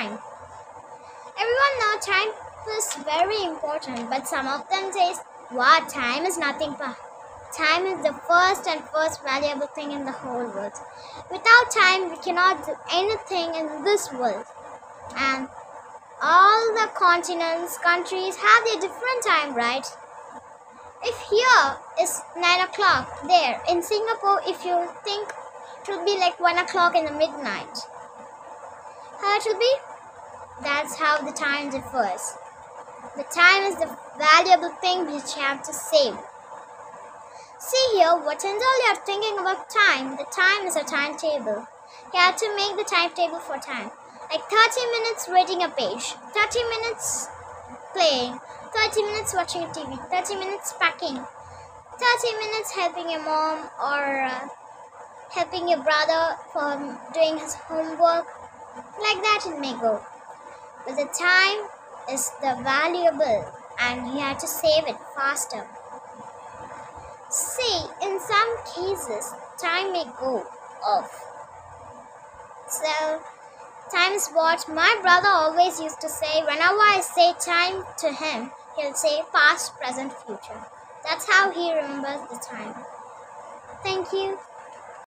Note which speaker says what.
Speaker 1: time. Everyone knows time is very important, but some of them says, "What time is nothing but time is the first and first valuable thing in the whole world. Without time, we cannot do anything in this world." And all the continents, countries have their different time, right? If here is 9 o'clock, there in Singapore, if you think it will be like 1 o'clock in the midnight, it will be? That's how the time differs. The time is the valuable thing which you have to save. See here, what until you are thinking about time, the time is a timetable. You have to make the timetable for time. Like 30 minutes reading a page, 30 minutes playing, 30 minutes watching TV, 30 minutes packing, 30 minutes helping your mom or uh, helping your brother for doing his homework. Like that it may go. But the time is the valuable and you have to save it faster. See, in some cases, time may go off. So, Time is what my brother always used to say. Whenever I say time to him, he'll say past, present, future. That's how he remembers the time. Thank you.